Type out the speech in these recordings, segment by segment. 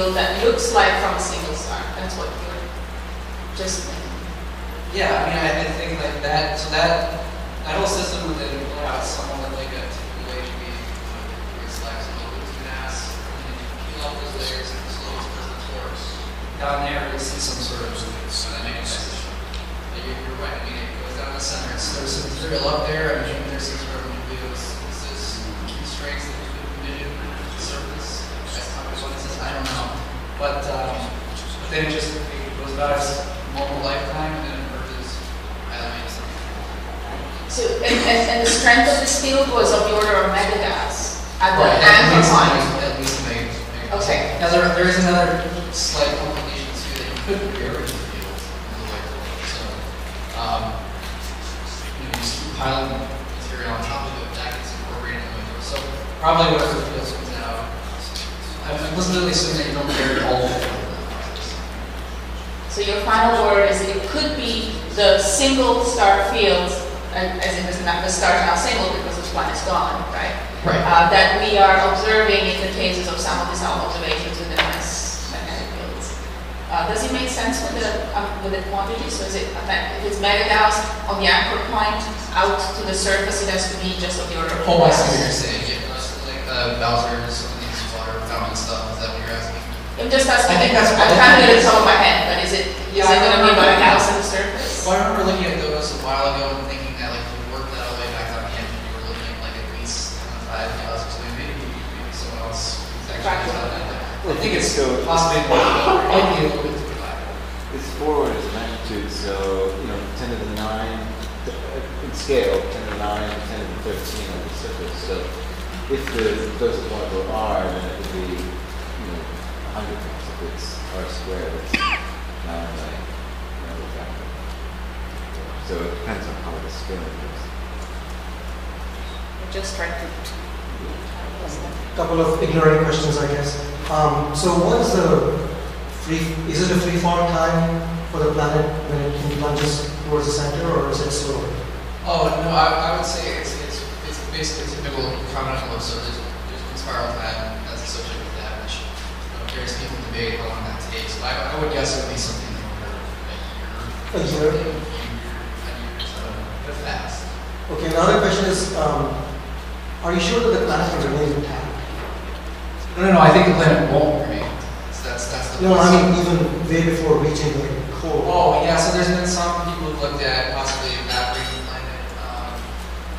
field that looks like from a single star. That's what you're just thinking. Yeah, I mean, I, I think like that, so that, that whole system would then allow someone like a typical HV, where it's like some liquid mass, and then you peel off those layers and slowly split the torus. Down there, you'll see some sort of, so that makes sense. But you're, you're right, I mean, it goes down the center, so there's some material up there, I mean, there's some sort of nucleus, constraints that could emitted the surface. That's how it was, I don't know. But, um, then it just, it goes about its normal lifetime and then it emerges elements. So, and, and, and the strength of this field was of the order of megagauss at the Right, at least-. At least meg- meg- Okay. Now, there, there is another slight complication too, that you could bury the field in the hole. So, um, you know, you just keep piling material on top of it, that gets incorporated in the white. So probably whatever the field comes out, I'm implicitly assuming that you don't bury all of it. So your final word is it could be the single star field, uh, as in the, the star is now single because this one is gone, right? Right. Uh, that we are observing in the cases of some of these observations with the nice magnetic fields. Uh, does it make sense with the um, with the quantity? So is it uh, if it's megagauss on the anchor point out to the surface, it has to be just of the order of Oh, I see what you're saying, yeah, like, uh, Bowser's, some of these water fountain stuff, is that what you're asking? I'm just asking. I think that's I'm what- trying to get it top of my head, but is it is Yeah, it I going to be remember about a that. house on the surface? Well, I remember looking at those a while ago and thinking that like if you worked that all the way back up again, you were looking at like at least five gallons or something, maybe, maybe someone else who's actually done that. I think it's So- possibly, might be a little bit too high. It's four orders of magnitude, so, you know, ten to the nine, uh, in scale, ten to the nine, ten to the thirteen on the surface. So if the dose of water were R, then it would be, you know, a hundred times. If it's R squared, it's nine by another factor. So it depends on how the scale is. We're just trying to. Couple of ignorant questions, I guess. Um, so what is the free, is it a free fall time for the planet when it plunges towards the center or is it slow? Oh, no, I, I would say it's, it's, it's basically typical continental, so there's, there's spiral time that's associated with that, which, various people debate how long that takes, but I, I would guess it would be something in the order of a year. A year? A year, so, but fast. Okay, another question is, um, are you sure that the planet will remain intact? No, no, no, I think the planet won't remain. So that's, that's the. No, I mean even way before reaching the core. Oh, yeah, so there's been some people who've looked at possibly evaporating the planet, um,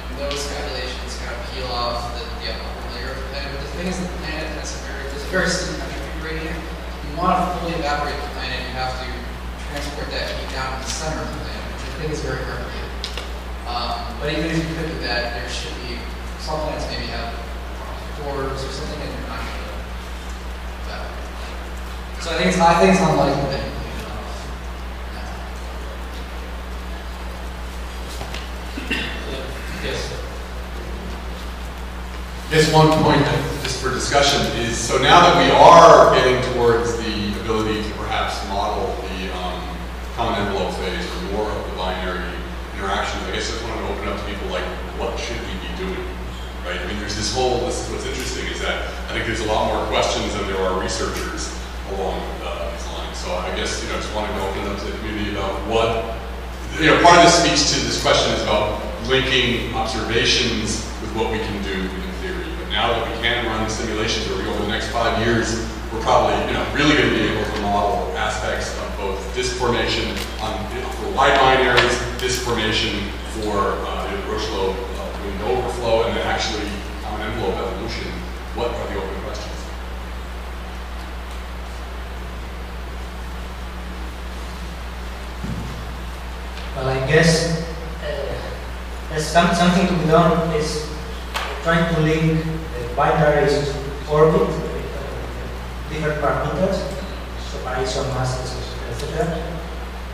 and those calculations kind of peel off the, the upper layer of the planet. But the thing is, the planet has a very, there's a very steep entropy gradient. You want to fully evaporate the planet, you have to transport that heat down to the center of the planet, which I think is very hard to do. Um, but even if you could do that, there should be, some planets maybe have cores or something, and you're not going to evaporate. So I think it's, I think it's unlikely that you can, uh, Yes. Yes, one point, just for discussion, is, so now that we are getting towards ability to perhaps model the um, common envelope phase or more of the binary interactions, I guess I just wanted to open up to people like, what should we be doing? Right, I mean, there's this whole, this is what's interesting, is that I think there's a lot more questions than there are researchers along uh, these lines. So I guess, you know, just wanted to open up to the community about what, you know, part of this speaks to this question is about linking observations with what we can do in theory. But now that we can run simulations over the next five years, we're probably, you know, really going to of both disk formation on, for wide binaries, disk formation for uh, you Roche-Lobe uh, wind overflow, and then actually common envelope evolution. What are the open questions? Well, I guess uh, there's some, something to be done is trying to link the binaries orbit, uh, different parameters, so ISO masses, etc.,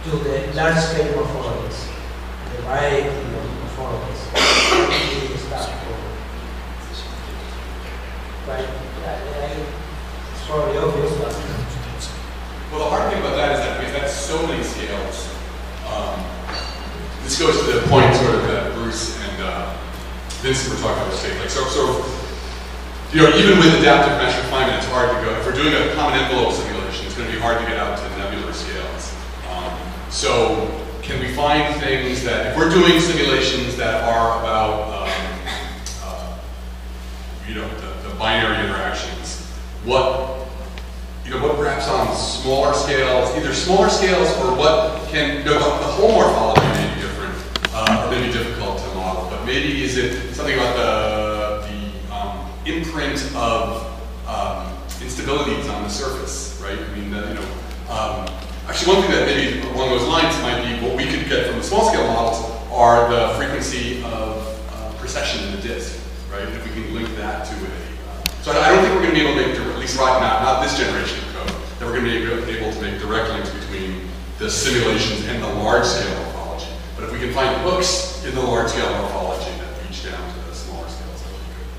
to the large scale morphologies, the variety of morphologies. Start for- Right, it's probably obvious, but Well, the hard thing about that is that we've so many scales. Um, this goes to the point sort of that Bruce and uh, Vincent were talking about, say, like, so, so you know, even with adaptive mesh refinement, it's hard to go. If we're doing a common envelope simulation, it's going to be hard to get out to so, can we find things that, if we're doing simulations that are about, um, uh, you know, the, the binary interactions, what, you know, what perhaps on smaller scales, either smaller scales or what can, you know, the, whole morphology may be different, uh, or maybe difficult to model, but maybe is it something about the, the um, imprint of um, instabilities on the surface, right? I mean, the, you know, um, actually one thing that maybe along those lines might be what we could get from the small scale models are the frequency of uh, precession in the disk, right? If we can link that to a, uh, so I don't think we're going to be able to make, at least right now, not this generation of code, that we're going to be able to make direct links between the simulations and the large scale morphology. But if we can find hooks in the large scale morphology that reach down to the smaller scales, that would be good.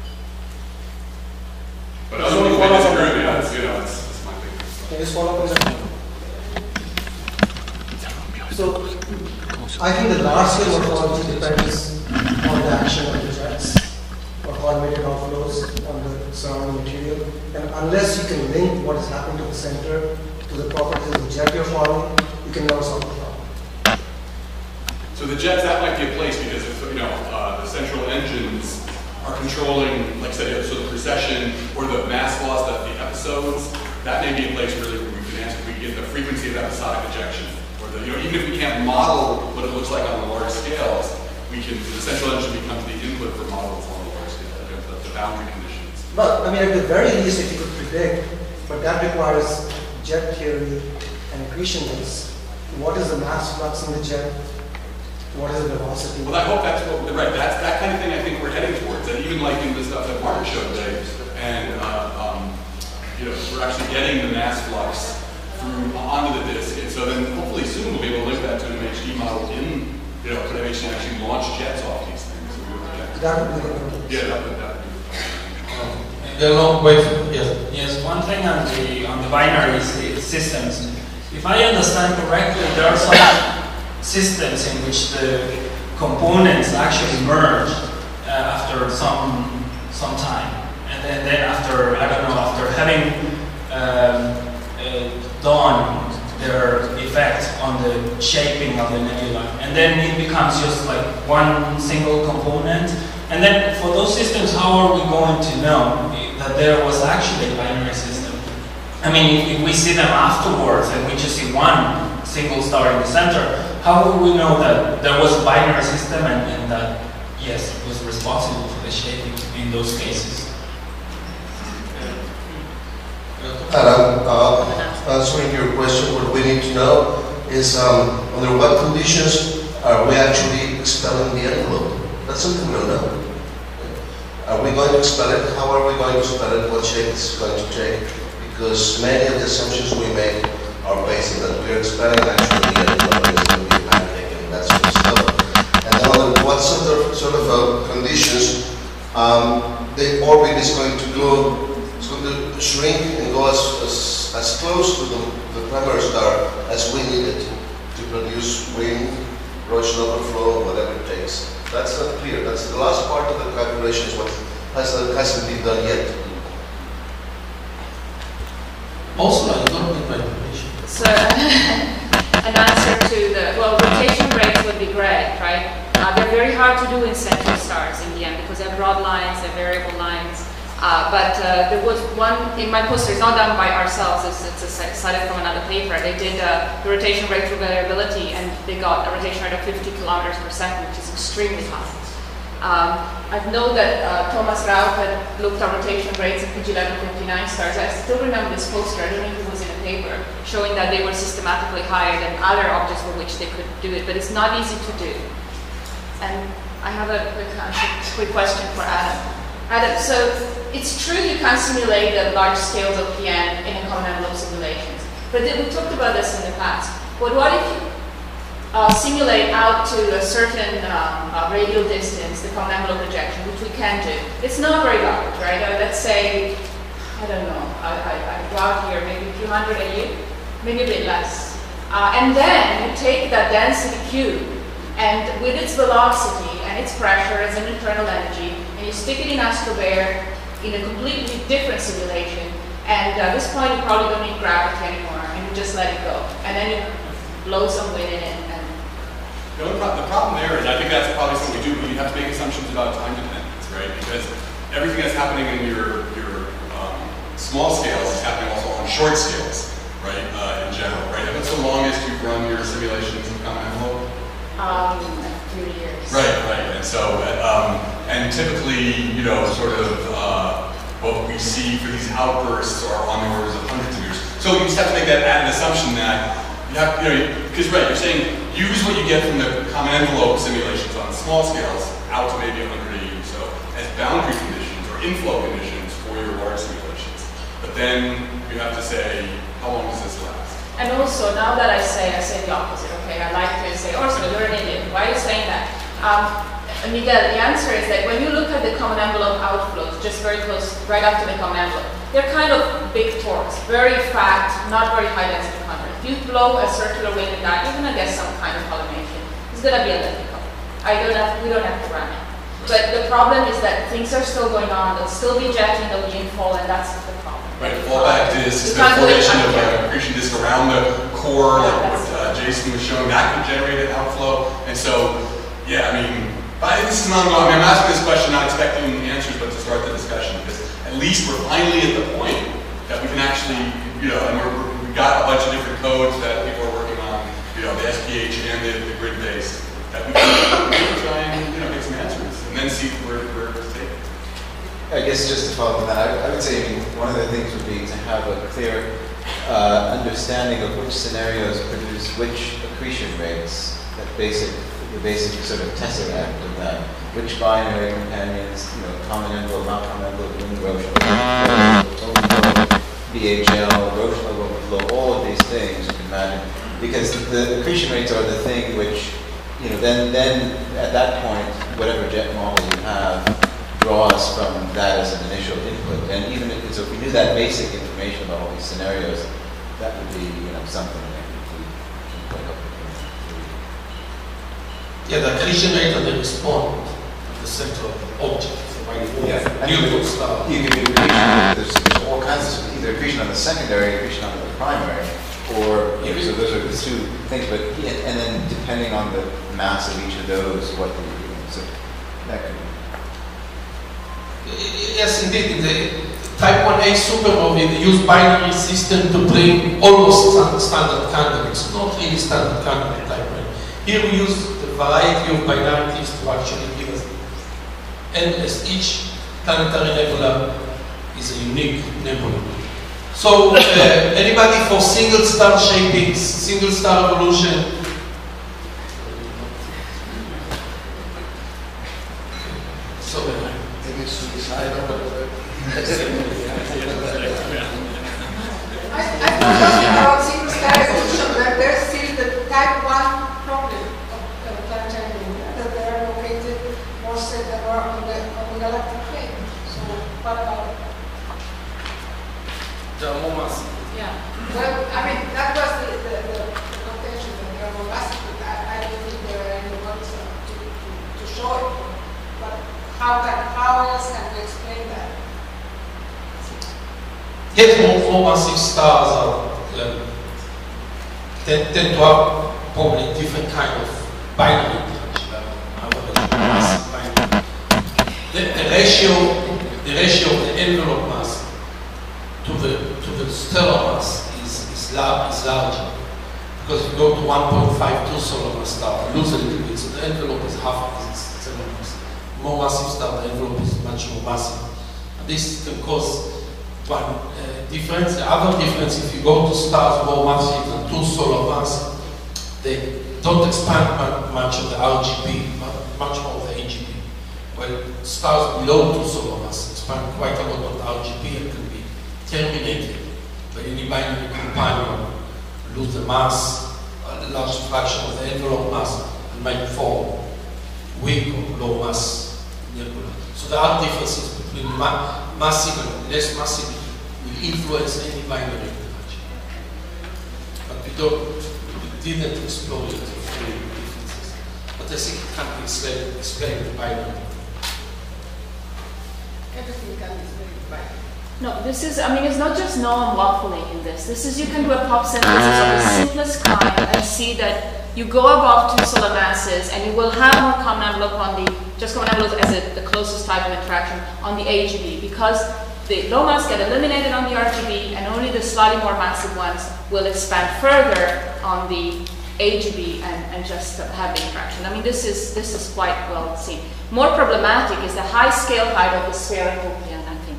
But other people may disagree with me, that's, you know, it's, it's my thing. Can you just So, I think the large scale morphology depends on the action of the jets or collimated outflows on the surrounding material. And unless you can link what is happening to the center to the properties of the jet you're forming, you can never solve the problem. So the jets, that might be a place because if, you know, uh, the central engines are controlling, like I said, so the precession or the mass loss of the episodes, that may be a place really where we can answer, we can get the frequency of episodic ejection. The, you know, even if we can't model what it looks like on the large scales, we can, the central engine becomes the input for models on the large scale, know, the, the boundary conditions. Well, I mean, at the very least, if you could predict, but that requires jet theory and accretion rates. What is the mass flux in the jet? What is the velocity? Well, I hope that's what, right, that's, that kind of thing I think we're heading towards, and even like in the stuff that Martin showed today, and, uh, um, you know, we're actually getting the mass flux through, onto the disk, and so then hopefully soon we'll be able to link that to an MHD model in, you know, could MHD actually launch jets off these things? So we would get- That would be Yeah, that would, that would be. The long way, yes. Yes, one thing on the, on the binary systems. If I understand correctly, there are some systems in which the components actually merge uh, after some, some time. And then, then after, I don't know, after having um, done their effect on the shaping of the nebula. And then it becomes just like one single component. And then for those systems, how are we going to know that there was actually a binary system? I mean, if, if we see them afterwards and we just see one single star in the center, how will we know that there was a binary system and, and that, yes, it was responsible for the shaping in those cases? Adam, uh, answering your question, what we need to know is um, under what conditions are we actually expelling the envelope? That's something we don't know. Are we going to expel it? How are we going to expel it? What shape it's going to take? Because many of the assumptions we make are based on that we are expelling actually the envelope is going to be pancake and that sort of stuff. And then under what sort of, sort of uh, conditions um, the orbit is going to go, it's going to shrink and go as, as, as close to the, the primary star as we need it to produce wind, Roche overflow, whatever it takes. That's not clear. That's the last part of the calculation is what has, hasn't been done yet. Also, I don't get my information. So, an answer to the, well, rotation rates would be great, right? Uh, they're very hard to do in central stars in the end because they're broad lines, they're variable lines. Uh, but uh, there was one in my poster, it's not done by ourselves, it's, it's a, ci- cited from another paper. They did uh, the rotation rate through variability and they got a rotation rate of 50 kilometers per second, which is extremely high. Um, I know that uh, Thomas Rauch had looked at rotation rates of PG1159 stars. I still remember this poster, I don't know if it was in a paper, showing that they were systematically higher than other objects for which they could do it, but it's not easy to do. And I have a quick, quick question for Adam. Adam, so it's true you can't simulate the large scales of PN in a common envelope simulations, but we talked about this in the past. But what if you uh, simulate out to a certain um, uh, radial distance, the common envelope projection, which we can do. It's not very large, right? Uh, let's say, I don't know, I, I, I here maybe a few hundred a year, maybe a bit less. Uh, and then you take that density cube, and with its velocity and its pressure as an internal energy, and you stick it in AstroBear, in a completely different simulation. And at this point, you probably don't need gravity anymore, and you just let it go. And then you blow some wind in it, and The only problem, the problem there is, I think that's probably something we do, but you have to make assumptions about time dependence, right? Because everything that's happening in your, your, um, small scales is happening also on short scales, right, uh, in general, right? And what's the longest you've run your simulations in common envelope? um, years. Right, right, and so, um, and typically, you know, sort of, uh, what we see for these outbursts are on the orders of hundreds of years. So you just have to make that added assumption that, you have, you know, because, right, you're saying, use what you get from the common envelope simulations on small scales out to maybe 180 or so as boundary conditions or inflow conditions for your large simulations. But then you have to say, how long does this last? And also, now that I say, I say the opposite, okay? I like to say, Orsola, you're an idiot. Why are you saying that? Um, Miguel, the answer is that when you look at the common envelope outflows, just very close, right after the common envelope, they're kind of big torques, very fat, not very high density content. If you blow a circular wind in that, you're gonna get some kind of collimation. It's gonna be elliptical. I don't have, we don't have to run it. But the problem is that things are still going on, there'll still be jetting, there'll be infall, and that's. Right, fallback You the can't do it formation of on an accretion disk around the core, like what uh, Jason was showing, that could generate an outflow. And so, yeah, I mean, but this is an ongoing, I mean, I'm asking this question not expecting answers, but to start the discussion, because at least we're finally at the point that we can actually, you know, and we're- we've got a bunch of different codes that people are working on, you know, the SPH and the, the grid-based, that we can try and, you know, get some answers, and then see where, where to take it. I guess just to follow on that, I, I would say, one of the things would be to have a clear uh, understanding of which scenarios produce which accretion rates, that basic, the basic sort of tesseract of that, which binary companions, you know, common envelope, not common envelope, wind Roche, BHL, Roche overflow, all of these things you can imagine, because the accretion rates are the thing which, you know, then, then at that point, whatever jet model you have, draws from that as an initial input. And even if, so if we knew that basic information about all these scenarios, that would be, you know, something that we can put up with. Yeah, the accretion rate of the response of the center of the object. So by Yeah. default, Newton star. You can do there's, there's all kinds of, either accretion on the secondary, accretion on the primary, or, you know, so those are the two things, but, yeah, and then depending on the mass of each of those, what the, you so that could be. Yes, indeed. The Type 1A supernovae, use binary system to bring almost stan- standard candidates, not really standard candidate type 1. Here we use the variety of binarities to actually give us And as Each planetary nebula is a unique nebula. So, uh, anybody for single star shapings, single star evolution? So, I, I thought talking about single star evolution, but there's still the type one problem of of planetary nebula, that they are located more set around on the, on the. So what about, the more. Yeah. well, I mean, that was the, the, the the contention that they are more but I, I don't think there are any ones uh, to, to, to show it. But how can, how else can we explain that? Yet more, more massive stars are, um, tend, tend to have probably different kind of binary ratio, the ratio of the envelope mass to the to the stellar mass is is, is larger because you go to 1.52 solar mass star, you lose a little bit, so the envelope is half of its stellar mass. More massive star, the envelope is much more massive. And this can cause one uh, difference. The other difference, if you go to stars more massive than two solar mass, they don't expand much of the RGB, mu- much more stars below two solar mass expand quite a lot of RGB and can be terminated by any binary companion, lose the mass, a large fraction of the envelope mass, and might form weak or low mass nebula. So there are differences between ma- massive and less massive will influence any binary interaction. But we don't, we didn't explore it. But I think it can be explained, explained by binary. Everything can be explained No, this is, I mean, it's not just norm waffling in this. This is, you can do a pop synthesis of the ah. simplest kind and see that you go above two solar masses and you will have more common envelope on the, just common envelope as a, the closest type of interaction on the AGB because the low mass get eliminated on the RGB and only the slightly more massive ones will expand further on the AGB and, and just have the interaction. I mean, this is, this is quite well seen. More problematic is the high scale height of the spherical pion, I think.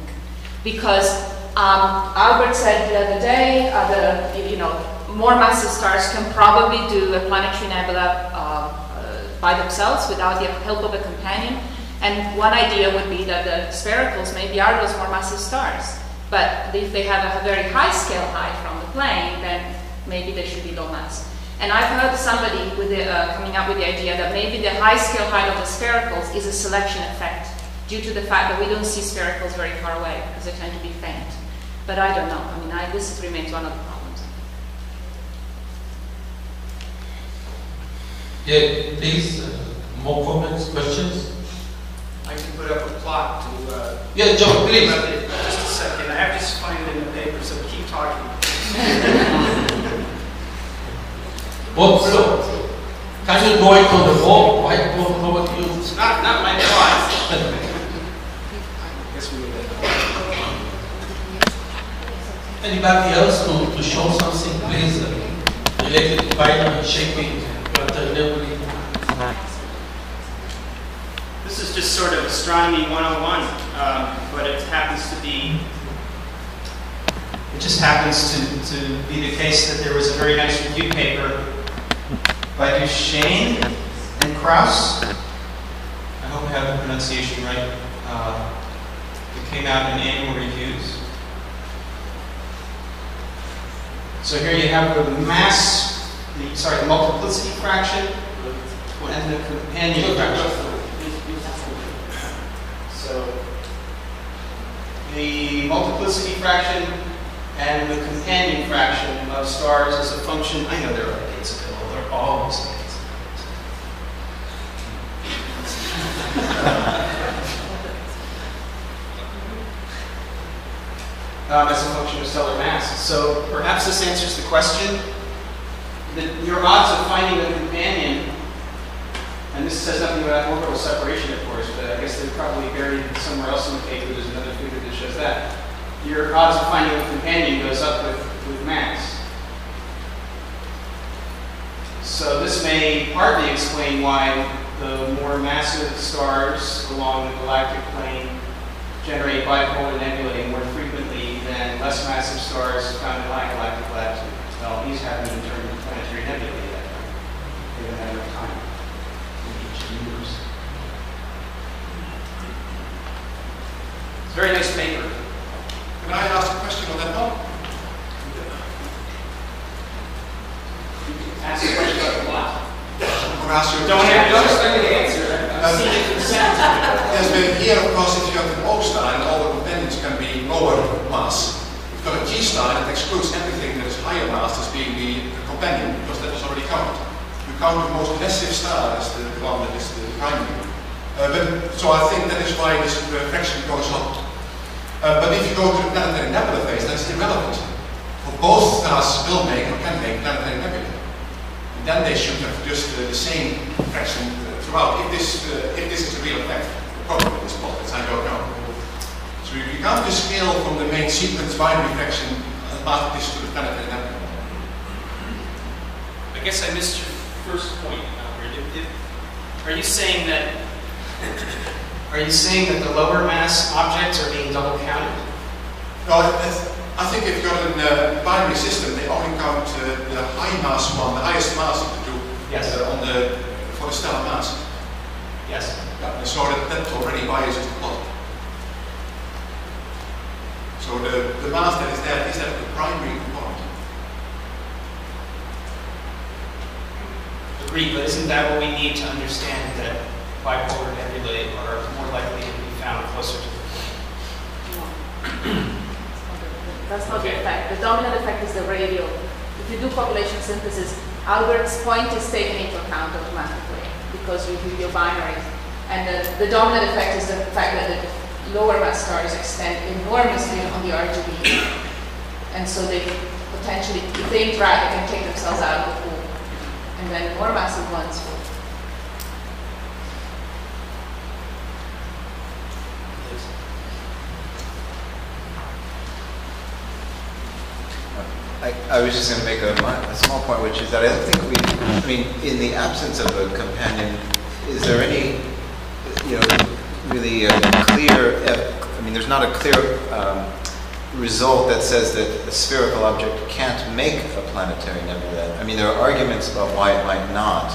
Because um, Albert said the other day, uh, the, you know, more massive stars can probably do a planetary nebula uh, uh, by themselves without the help of a companion. And one idea would be that the sphericals maybe are those more massive stars. But if they have a very high scale height from the plane, then maybe they should be low mass. And I've heard somebody with the, uh, coming up with the idea that maybe the high scale height of the sphericals is a selection effect due to the fact that we don't see sphericals very far away because they tend to be faint. But I don't know. I mean, I, this remains one of the problems. Yeah, please, uh, more comments, questions? I can put up a plot to, uh. Yeah, John, please. Just a second, I have to find in the paper, so keep talking. What, so, can you go it on the wall, whiteboard, how about you? It's not, not my plot. Guess we would. Anybody else to, to show something, please, uh, related to binary shaping, planetary nebulae? This is just sort of astronomy 101, um, but it happens to be, it just happens to, to be the case that there was a very nice review paper by Duchêne and Kraus. I hope I have the pronunciation right. Uh, it came out in annual reviews. So here you have the mass, the, sorry, the multiplicity fraction and the companion fraction. So the multiplicity fraction and the companion fraction of stars is a function, I know there are available, always um, as a function of stellar mass. So perhaps this answers the question. that your odds of finding a companion, and this says nothing about orbital separation, of course, but I guess they're probably buried somewhere else in the paper. There's another figure that shows that. Your odds of finding a companion goes up with, with mass. So this may partly explain why the more massive stars along the galactic plane generate bipolar nebulae more frequently than less massive stars found in high galactic latitude. Well, these haven't even turned into planetary nebulae yet. They haven't had enough time. It's a very nice paper. Can I ask a question on that one? Ask a question about the plot. Or ask you a Don't don't to answer. I've seen it in the sentence. Here, of course, if you have an O star and all the companions can be lower mass, if you've got a G star, it excludes everything that is higher mass as being the companion, because that is already counted. You count the most massive star as the, the one that is the primary. Uh, but, so I think that is why this fraction goes up. Uh, but if you go to the planetary nebula phase, that's irrelevant. For both stars will make or can make planetary nebula. And then they should have just uh, the same fraction uh, throughout. If this, uh, if this is a real effect, the problem with this is I don't know. So you can't just scale from the main sequence binary fraction and map this to the planetary nebula. I guess I missed your first point, Albert. Are you saying that are you saying that the lower mass objects are being double counted? No, I think if you've got a binary system, only count the high mass one, the highest mass of the two, Yes. uh, on the, for the stellar mass. Yes. Yeah, so that, that already biases the plot. So the, the mass that is there is that the primary component. Agreed, but isn't that what we need to understand that bipolar nebulae are more likely to be found closer to the plane? That's not the Okay. effect. The dominant effect is the radial. If you do population synthesis, Albert's point is taken into account automatically because you do your binary. And the, the dominant effect is the fact that the lower mass stars extend enormously on the RGB. And so they potentially, if they interact, they can take themselves out of the pool. And then more massive ones will I, I was just going to make a, a small point, which is that I don't think we, I mean, in the absence of a companion, is there any, you know, really uh, clear, I mean, there's not a clear um, result that says that a spherical object can't make a planetary nebula. I mean, there are arguments about why it might not,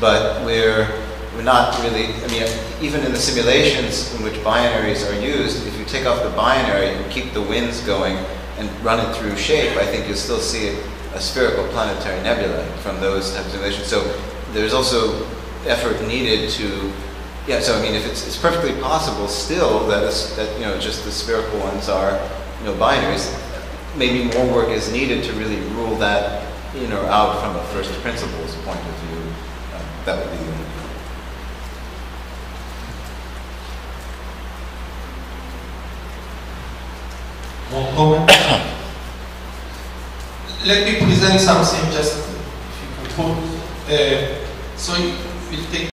but we're, we're not really, I mean, even in the simulations in which binaries are used, if you take off the binary and keep the winds going and run it through shape, I think you'll still see a, spherical planetary nebula from those types of simulations. So there's also effort needed to, yeah, so I mean, if it's, it's perfectly possible still that, that, you know, just the spherical ones are, you know, binaries, maybe more work is needed to really rule that in or out from a first principles point of view. Uh, that would be the More comment? Let me present something just if you control. Uh, so we'll take